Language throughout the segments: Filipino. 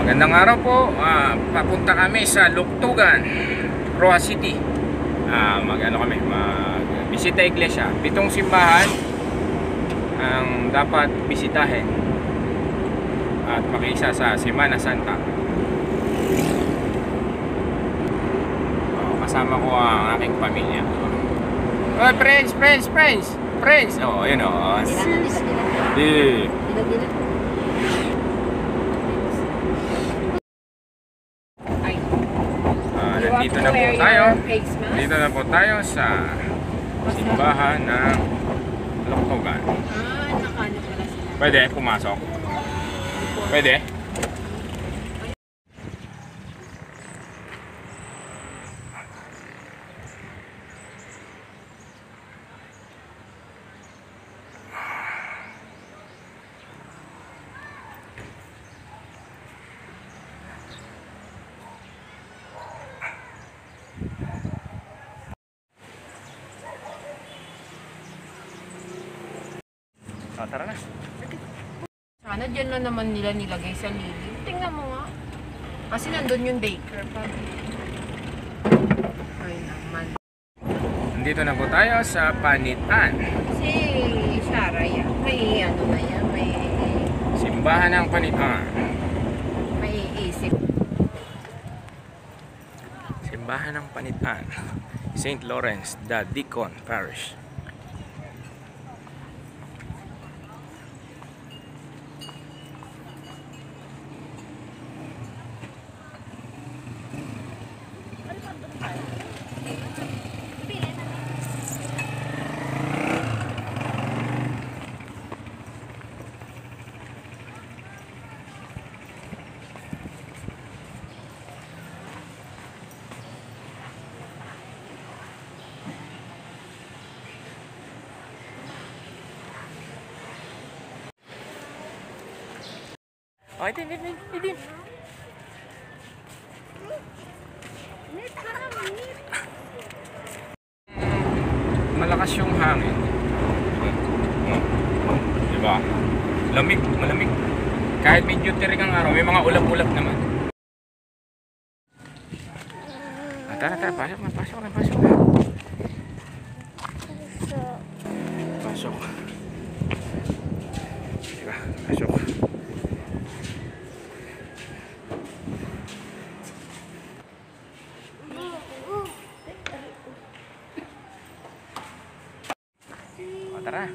magandang araw po. Ah, papunta kami sa Luktugan, Roa City. Ah, mag ano kami, mag bisita iglesia. Pitong simbahan ang dapat bisitahin at makisa sa Semana Santa. Oh, kasama ko ang aking pamilya. Oh, friends, friends, friends, friends. Oh, yun oh. Dila na, dila, dila. Dila, dila. Ay. Ah, You nandito na po tayo. Dito na po tayo sa simbahan ng Luktugan. Ah. Pwede pumasok? Pwede? Oh, tara na. Sana dyan na naman nila nilagay sa lilim. Tingnan mo nga. Kasi nandun yung baker pa. Ay naman. Nandito na po tayo sa Panitan. Si Shara yan. May ano na yan. May, Simbahan ng Panitan. may isip. Simbahan ng Panitan. St. Lawrence, the Deacon Parish. Oh, itin, itin, itin. Malakas yung hangin. Diba? Lamig, malamig. Kahit medyo tirik ang araw, may mga ulap-ulap naman. Ah, tara, tara, pasok na, pasok na, pasok na. Pasok. Diba, pasok. O, tara. Ah,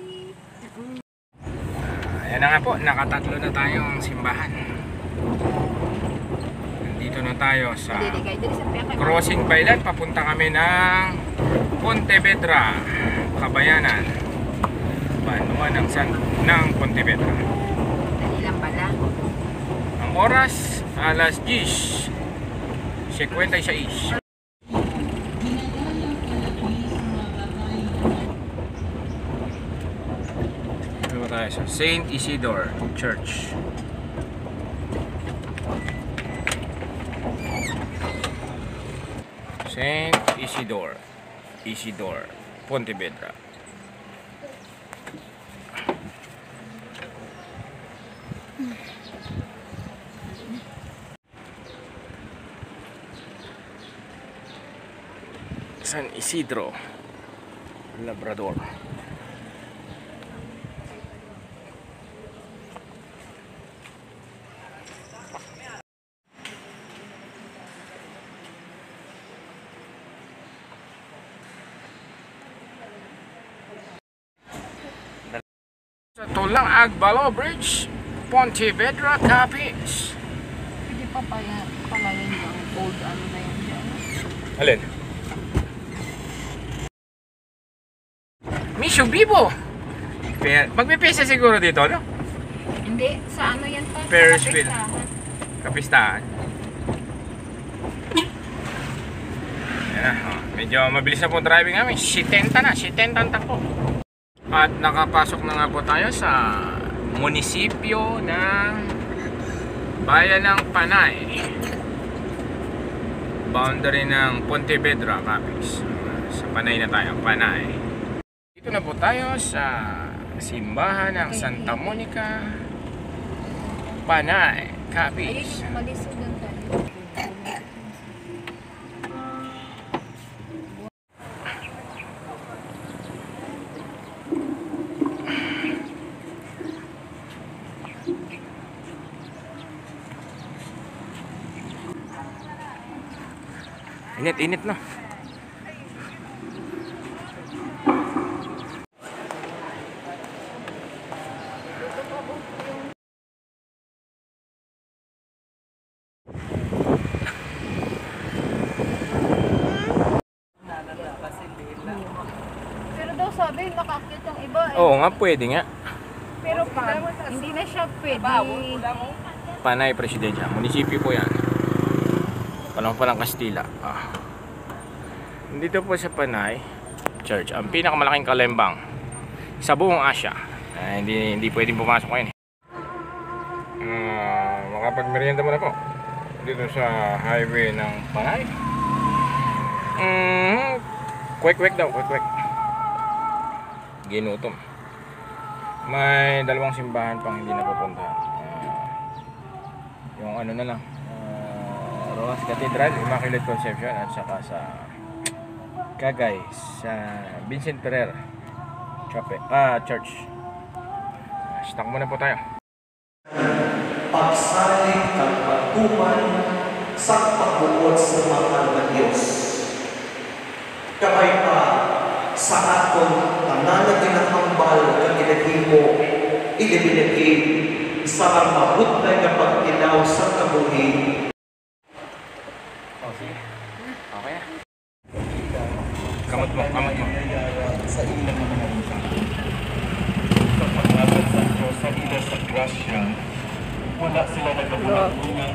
Ayan na nga po, nakatatlo na tayong simbahan. Nandito na tayo sa. Crossing Bailan, papunta kami ng Pontevedra, Kabayanan. Panuan ng San ng Pontevedra. Dali lang pala. Ang oras, alas 10. 56. Tayo sa Saint Isidore Church. Saint Isidore. Isidore. Pontevedra. San Isidro Labrador Tulang Agbalo Bridge Pontevedra Capiz Pwede pa pa yan. Pala yan yung old ano na yan dyan. Alin? Misyo Bibo! Magpipisa siguro dito, no? Hindi, sa ano yan pa? Sa Ferris wheel. kapistahan. Kapistahan. Yan na, oh. medyo mabilis na po driving namin. 70 na, 70 ang takbo. At nakapasok na nga po tayo sa munisipyo ng Bayan ng Panay. Boundary ng Pontevedra, Capiz. Sa Panay na tayo, Panay. Dito na po tayo sa simbahan ng Santa Monica, Panay, Capiz. Yung malisugan tayo. Init, init na. Pero daw sabi, nakakit yung iba eh. Oo nga, pwede nga. Pero pa, hindi na siya pwede. Panay Presidensya. Munisipyo po yan. Panahon pa Kastila. Ah. Dito po sa Panay Church, ang pinakamalaking kalembang sa buong Asia. Ah, hindi hindi pwedeng pumasok ngayon. Uh, makapagmerienda muna po dito sa highway ng Panay. Mm, kwek-kwek daw, kwek-kwek. Ginutom. May dalawang simbahan pang hindi napupuntahan. Ah, yung ano na lang uh, Rojas Cathedral, Immaculate Conception at saka sa Cagay sa Vincent Ferrer Chapel, ah, Church. Stock muna po tayo. Pagsalig ng pagtuman sa pagbuod sa mahal na Diyos. Kamay pa sa aton tanan na ginahambal na ginahimo, ilibilagin sa ang mabutlay na pagkilaw sa kabuhi Okay. Na Kamot mo, kamot mo. sa ilang mga sa paglaban sa Diyos sa ila sa grasya, wala sila nagkabunagungan